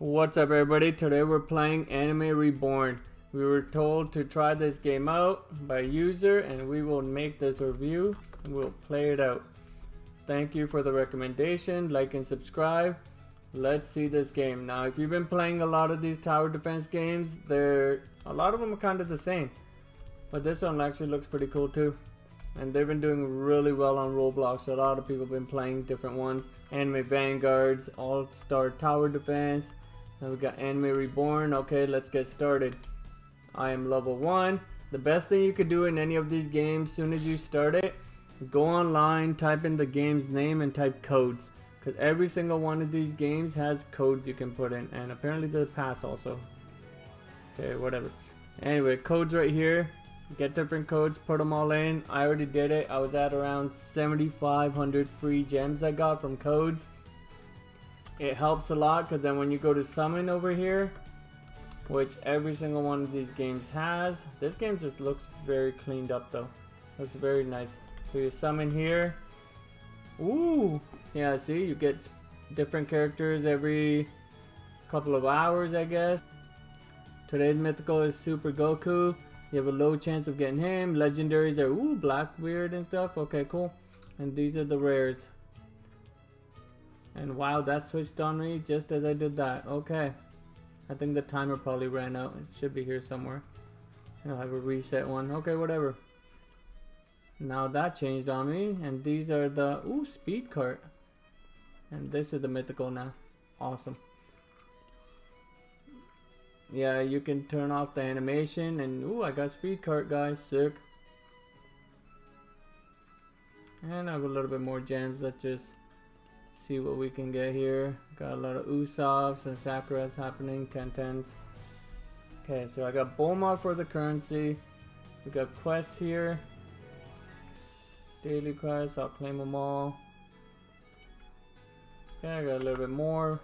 What's up everybody? Today we're playing Anime Reborn. We were told to try this game out by user and we will make this review and we'll play it out. Thank you for the recommendation, like and subscribe. Let's see this game. Now if you've been playing a lot of these tower defense games, they're a lot of them are kind of the same. But this one actually looks pretty cool too. And they've been doing really well on Roblox. A lot of people have been playing different ones. Anime Vanguards, All-Star Tower Defense, we got Anime Reborn. Okay, let's get started. I am level 1. The best thing you could do in any of these games, soon as you start it, go online, type in the game's name and type codes. Because every single one of these games has codes you can put in. And apparently the pass also. Okay, whatever. Anyway, codes right here. Get different codes, put them all in. I already did it. I was at around 7,500 free gems I got from codes it helps a lot because then when you go to summon over here which every single one of these games has this game just looks very cleaned up though. Looks very nice. So you summon here. Ooh yeah see you get different characters every couple of hours I guess. Today's mythical is Super Goku. You have a low chance of getting him. Legendaries are ooh Blackbeard and stuff. Okay cool. And these are the rares and wow, that switched on me just as I did that. Okay. I think the timer probably ran out. It should be here somewhere. I'll have a reset one. Okay, whatever. Now that changed on me. And these are the... Ooh, speed cart. And this is the mythical now. Awesome. Yeah, you can turn off the animation. And ooh, I got speed cart, guys. Sick. And I have a little bit more gems. Let's just see what we can get here. Got a lot of Usopp's and Sakura's happening, 10 10s. Okay, so I got Bulma for the currency. We got quests here. Daily quests, I'll claim them all. Okay, I got a little bit more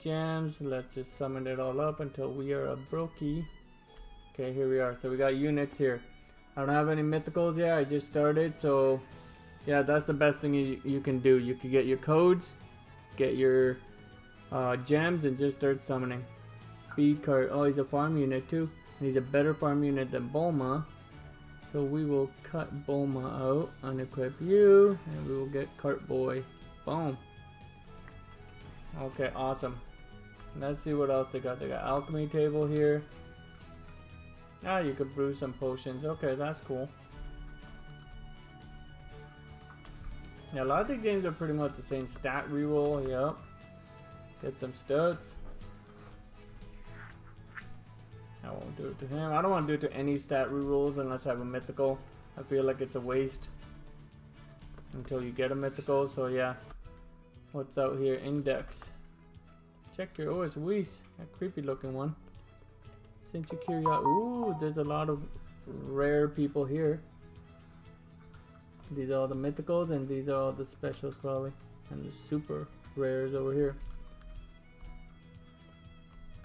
gems. Let's just summon it all up until we are a brokey. Okay, here we are. So we got units here. I don't have any mythicals yet. I just started, so yeah, that's the best thing you, you can do. You can get your codes, get your uh, gems, and just start summoning. Speed cart. Oh, he's a farm unit too. He's a better farm unit than Bulma. So we will cut Bulma out, unequip you, and we will get Cart Boy. Boom. Okay, awesome. Let's see what else they got. They got alchemy table here. Ah, you could brew some potions. Okay, that's cool. Yeah, a lot of the games are pretty much the same. Stat reroll, yep. Get some studs. I won't do it to him. I don't want to do it to any stat rerolls unless I have a mythical. I feel like it's a waste until you get a mythical. So yeah, what's out here? Index. Check your. Oh, it's. That creepy looking one. Since you curious. Ooh, there's a lot of rare people here. These are all the mythicals and these are all the specials probably. And the super rares over here.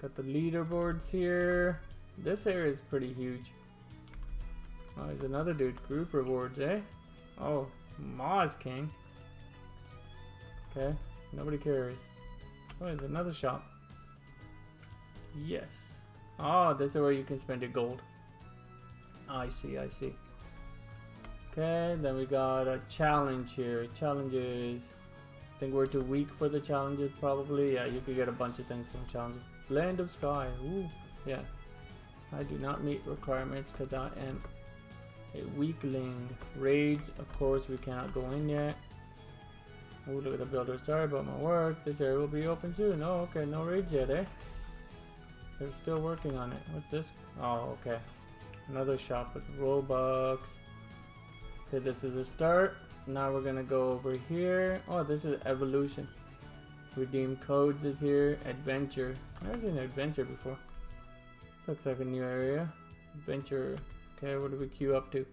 Got the leaderboards here. This area is pretty huge. Oh, there's another dude. Group rewards, eh? Oh, Maz King. Okay, nobody cares. Oh, there's another shop. Yes. Oh, this is where you can spend your gold. I see, I see. Okay, then we got a challenge here. Challenges. I think we're too weak for the challenges probably. Yeah, you could get a bunch of things from challenges. Land of Sky. Ooh, yeah. I do not meet requirements because I am a weakling. Raids, of course, we cannot go in yet. Ooh, look at the builder. Sorry about my work. This area will be open soon. Oh, okay. No raids yet, eh? They're still working on it. What's this? Oh, okay. Another shop with Robux. Okay, this is a start. Now we're gonna go over here. Oh, this is evolution. Redeem codes is here. Adventure. I've seen adventure before. This looks like a new area. Adventure. Okay, what do we queue up to?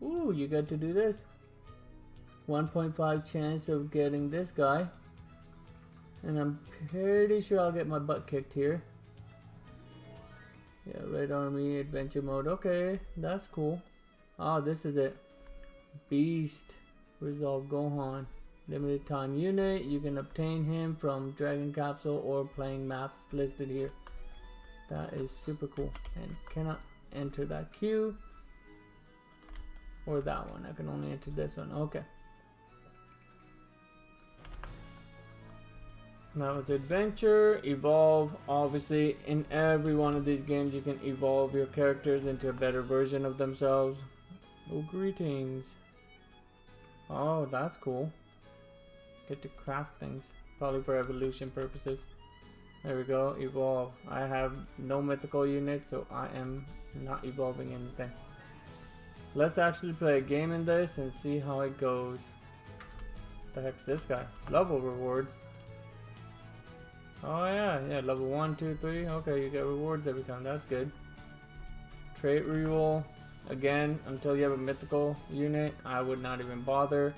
Ooh, you get to do this. 1.5 chance of getting this guy. And I'm pretty sure I'll get my butt kicked here. Yeah, Red Army adventure mode. Okay, that's cool. Oh, this is it. Beast. Resolve Gohan. Limited time unit. You can obtain him from Dragon Capsule or playing maps listed here. That is super cool. And cannot enter that queue. Or that one. I can only enter this one. Okay. That was adventure, evolve. Obviously, in every one of these games, you can evolve your characters into a better version of themselves. Oh, greetings. Oh, that's cool. Get to craft things. Probably for evolution purposes. There we go, evolve. I have no mythical unit, so I am not evolving anything. Let's actually play a game in this and see how it goes. The heck's this guy? Level rewards. Oh yeah, yeah, level 1, 2, 3. Okay, you get rewards every time. That's good. Trait reroll. Again, until you have a mythical unit, I would not even bother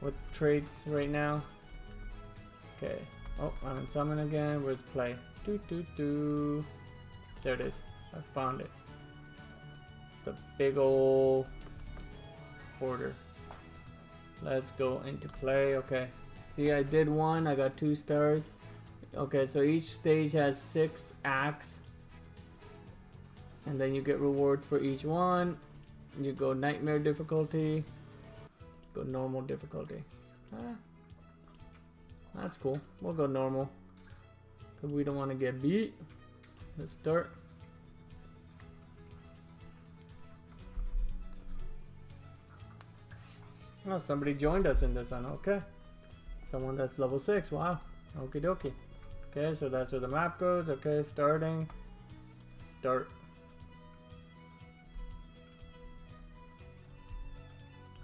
with traits right now. Okay. Oh, I'm in summon again. Where's play? Do do do. There it is. I found it. The big old order. Let's go into play. Okay. See, I did one. I got two stars. Okay, so each stage has six acts. And then you get rewards for each one. You go nightmare difficulty. Go normal difficulty. Ah, that's cool. We'll go normal. Cause we don't want to get beat. Let's start. Oh, somebody joined us in this one. Okay. Someone that's level 6. Wow. Okie dokie. Okay, so that's where the map goes. Okay, starting. Start.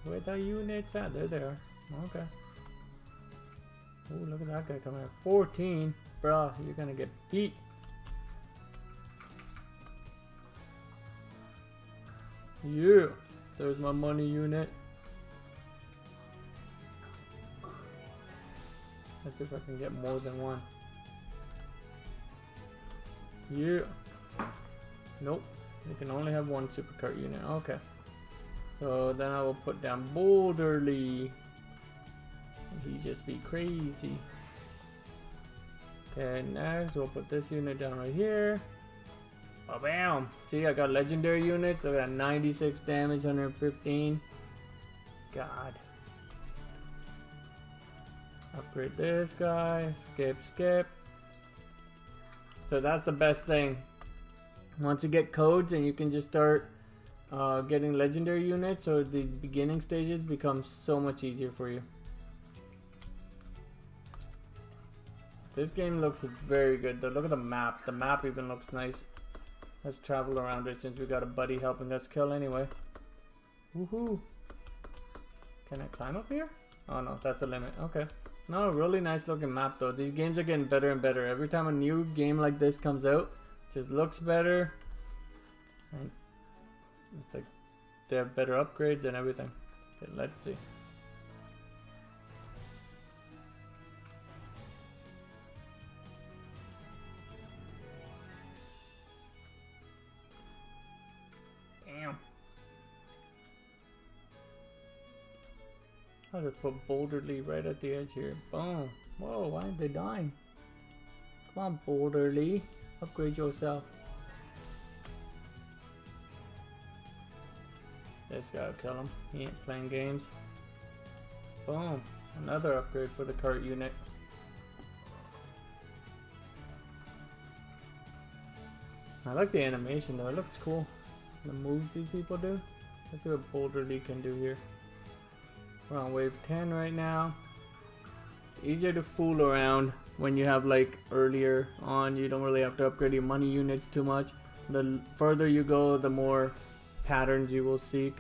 Where the units at? There they are. Okay. Oh, look at that guy coming at 14. Bruh, you're gonna get beat. Yeah. There's my money unit. Let's see if I can get more than one. Yeah. Nope. You can only have one supercart unit. Okay. So then I will put down Boulderly. He just be crazy. Okay, next we'll put this unit down right here. Oh, bam! See, I got legendary units. I got 96 damage, 115. God. Upgrade this guy. Skip, skip. So that's the best thing. Once you get codes and you can just start uh, getting legendary units, so the beginning stages become so much easier for you. This game looks very good though. Look at the map. The map even looks nice. Let's travel around it since we got a buddy helping us kill anyway. Woohoo! Can I climb up here? Oh no, that's the limit. Okay. No, really nice looking map though. These games are getting better and better. Every time a new game like this comes out, just looks better. And it's like they have better upgrades and everything. Okay, let's see. I'll just put Boulderly right at the edge here. Boom. Whoa, why aren't they dying? Come on, Boulderly. Upgrade yourself. Guy will kill him. He ain't playing games. Boom. Another upgrade for the cart unit. I like the animation though, it looks cool. The moves these people do. Let's see what Boulderly can do here. We're on wave 10 right now. It's easier to fool around when you have like earlier on. You don't really have to upgrade your money units too much. The further you go, the more patterns you will seek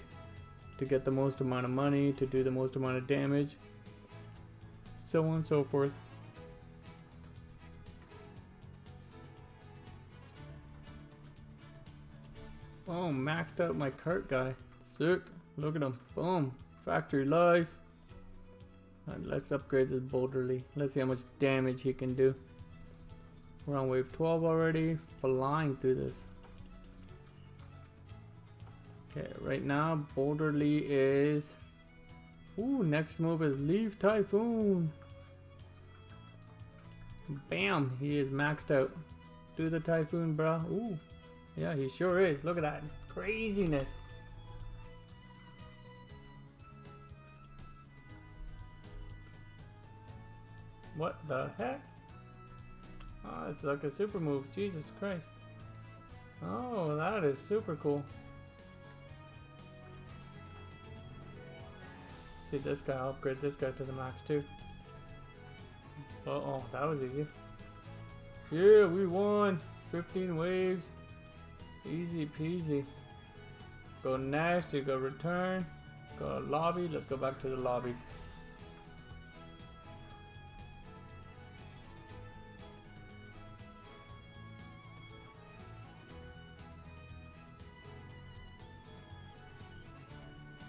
to get the most amount of money, to do the most amount of damage, so on and so forth. Oh, maxed out my cart guy. Sick. Look at him. Boom. Factory life. Right, let's upgrade this Boulderly. Let's see how much damage he can do. We're on wave 12 already. Flying through this. Right now Boulderly is Ooh, next move is Leaf Typhoon. Bam, he is maxed out. Do the Typhoon, bro. Ooh, yeah, he sure is. Look at that craziness. What the heck? Oh, it's like a super move. Jesus Christ. Oh, that is super cool. This guy, I'll upgrade this guy to the max too. Uh oh, that was easy. Yeah, we won! 15 waves. Easy peasy. Go nasty, go return. Go lobby, let's go back to the lobby.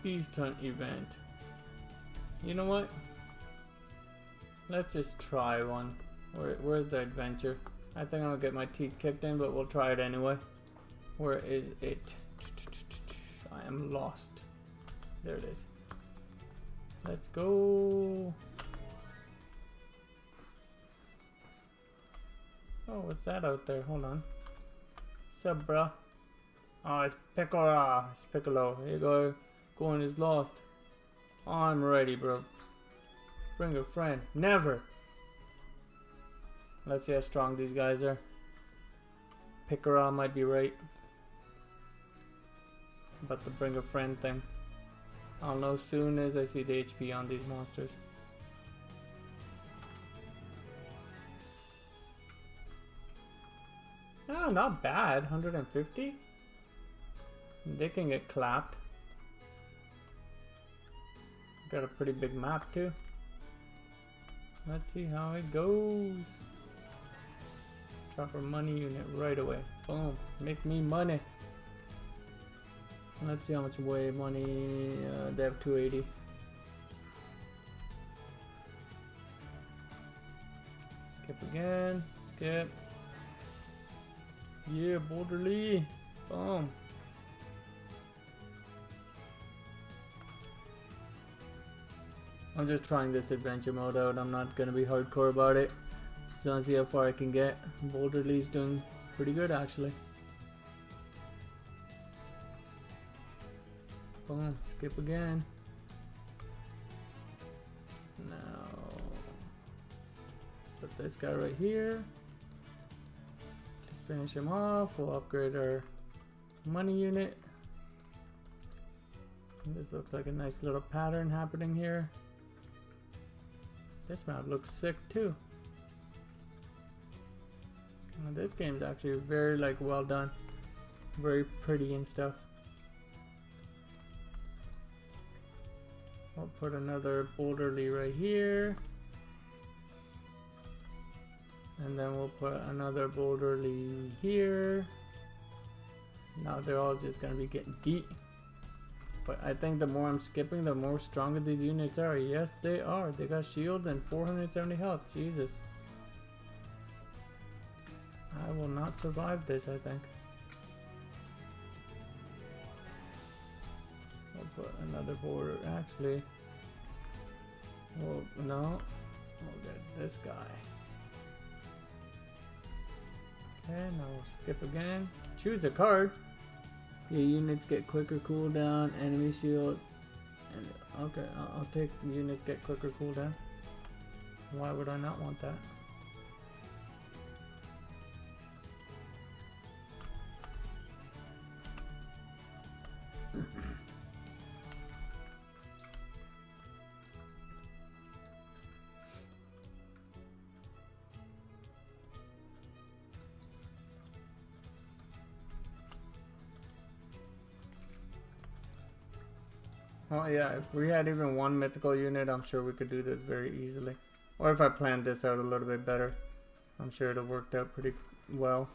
Beast Hunt event. You know what? Let's just try one. Where, where's the adventure? I think gonna get my teeth kicked in, but we'll try it anyway. Where is it? I am lost. There it is. Let's go. Oh, what's that out there? Hold on. What's bruh? Oh, it's Piccolo. It's Piccolo. Here you go. Going is lost. I'm ready, bro. Bring a friend. Never. Let's see how strong these guys are. Picora might be right. But the bring a friend thing. I'll know soon as I see the HP on these monsters. Oh, not bad. 150? They can get clapped. Got a pretty big map too. Let's see how it goes. Drop our money unit right away. Boom. Make me money. Let's see how much way money uh, they have 280. Skip again. Skip. Yeah, Borderly. Boom. I'm just trying this adventure mode out. I'm not gonna be hardcore about it. Just wanna see how far I can get. Boulder Boulderly's doing pretty good actually. Boom, skip again. Now, put this guy right here. To finish him off, we'll upgrade our money unit. And this looks like a nice little pattern happening here. This map looks sick too. And this game's actually very like well done. Very pretty and stuff. I'll put another boulderly right here. And then we'll put another boulderly here. Now they're all just gonna be getting beat. But I think the more I'm skipping, the more stronger these units are. Yes, they are. They got shield and 470 health. Jesus. I will not survive this, I think. I'll put another border. Actually, well, no. We'll get this guy. Okay, now we'll skip again. Choose a card. Your units get quicker cooldown, enemy shield. And, okay, I'll, I'll take units get quicker cooldown. Why would I not want that? Oh yeah, if we had even one mythical unit, I'm sure we could do this very easily. Or if I planned this out a little bit better, I'm sure it worked out pretty well.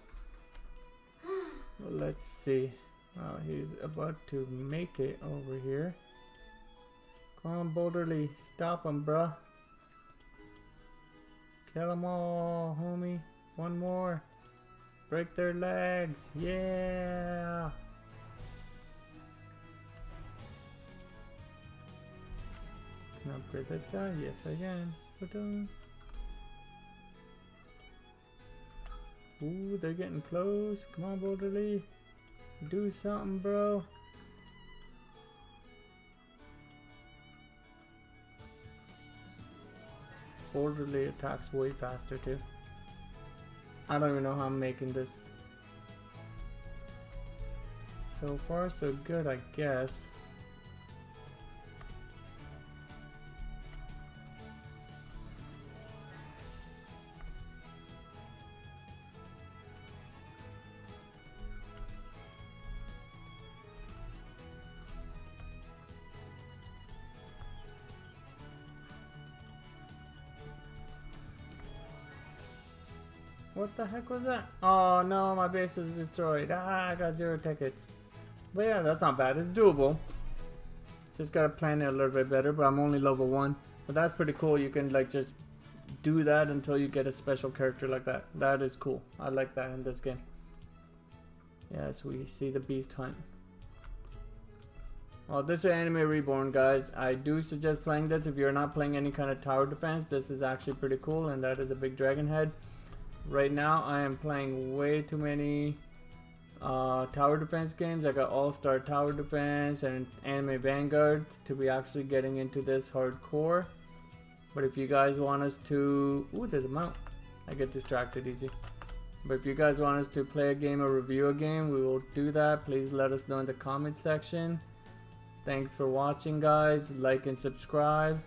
well let's see. Oh, he's about to make it over here. Come on, Boulderly. Stop him, bruh. Kill them all, homie. One more. Break their legs. Yeah. Can upgrade this guy? Yes, I can. Ooh, they're getting close. Come on, Borderly. Do something, bro. Borderly attacks way faster, too. I don't even know how I'm making this. So far, so good, I guess. What the heck was that? Oh no, my base was destroyed. Ah, I got zero tickets. But yeah, that's not bad. It's doable. Just gotta plan it a little bit better, but I'm only level 1. But that's pretty cool. You can like just do that until you get a special character like that. That is cool. I like that in this game. Yes, we see the beast hunt. Well, this is Anime Reborn, guys. I do suggest playing this if you're not playing any kind of tower defense. This is actually pretty cool, and that is a big dragon head. Right now, I am playing way too many uh, tower defense games. I got All Star Tower Defense and Anime Vanguard to be actually getting into this hardcore. But if you guys want us to, ooh, there's a mount. I get distracted easy. But if you guys want us to play a game or review a game, we will do that. Please let us know in the comment section. Thanks for watching, guys. Like and subscribe.